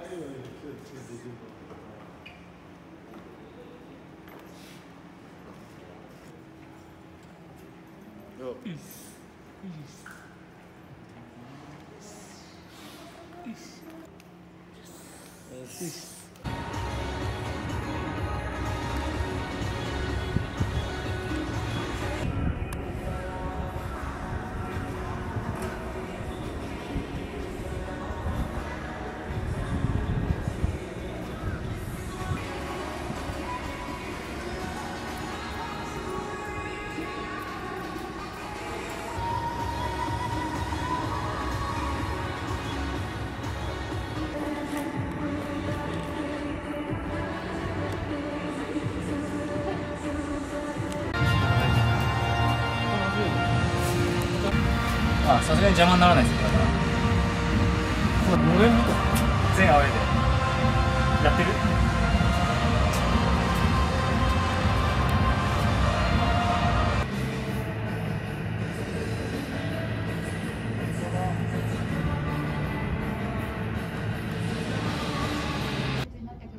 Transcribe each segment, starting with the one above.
あさすがに邪魔にならないですよだからこれ全アウェーで。やってる？になってく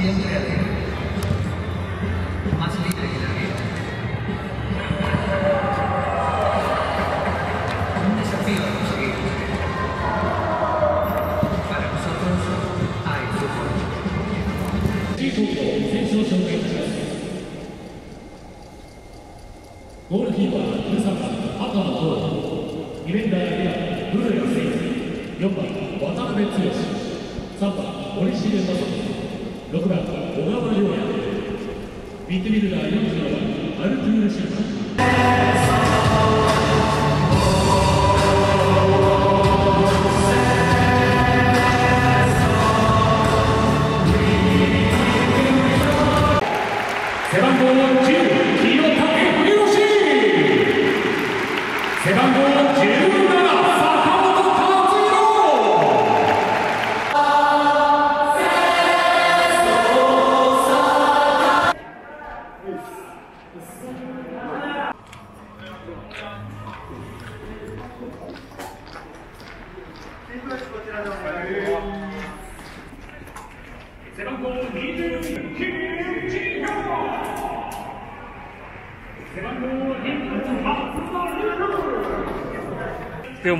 ゴールキーパー13番赤の東堂ディフェンダーエア古谷誠4番渡辺剛。3番森重正人。6番小川亮也ミッドフィルダー4番アルトゥール・シルバ背番号10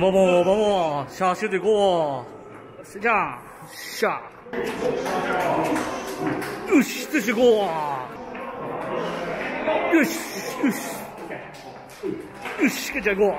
对，某某某某，下水队给我，是这样，下，よし、这是我，よし、よし、よし、个结果。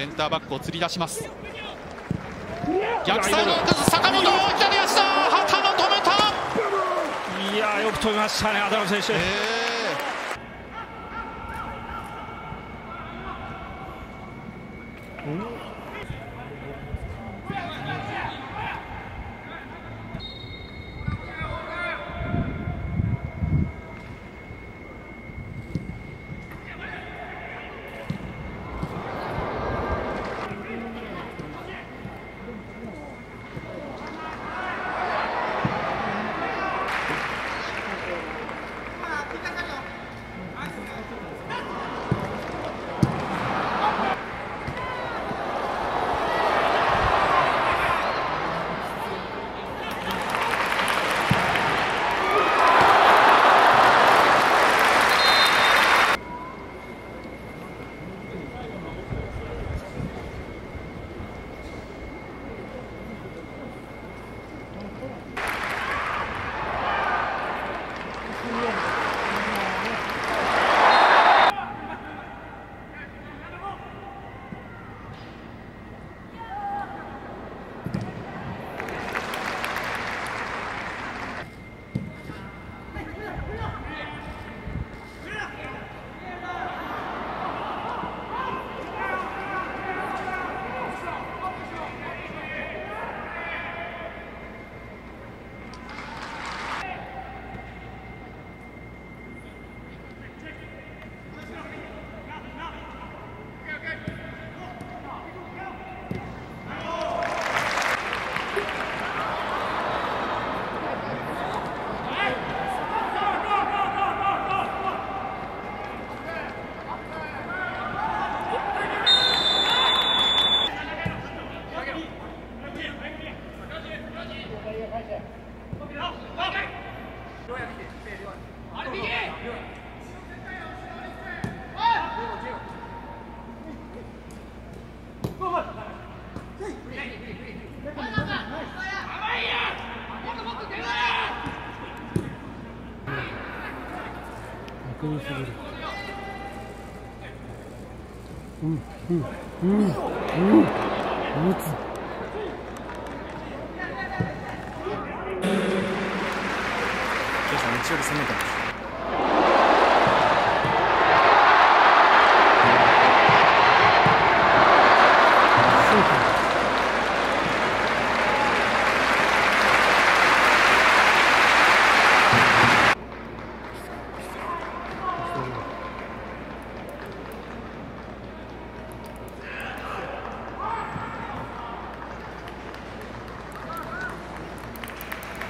センターバックを釣り出します。逆サイド坂本左足だ旗の止めた。いや、よく飛びましたね、アダム選手。え逆うんうんうんうん打つケイさん日曜日攻めてます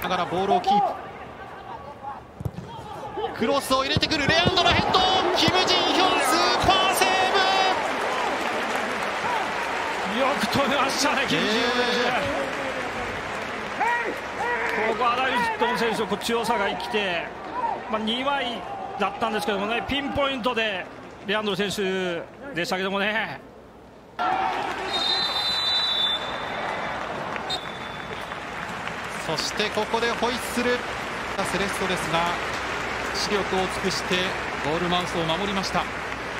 ながらボールをキープクロスを入れてくるレアンドのヘッドキム・ジンヒョンスーパーセーよく止めましたね、キム・ジヨン選手。ここはライトン選手の強さが生きて、まあ、2枚だったんですけどもね、ピンポイントでレアンドロ選手でしたけどもね。そしてここでホイッスル。セレッソですが視力を尽くしてゴールマウスを守りました。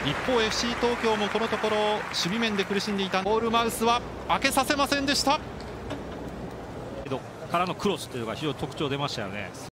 一方 FC 東京もこのところ守備面で苦しんでいた。ゴールマウスは開けさせませんでした。からのクロスというのが非常に特徴出ましたよね。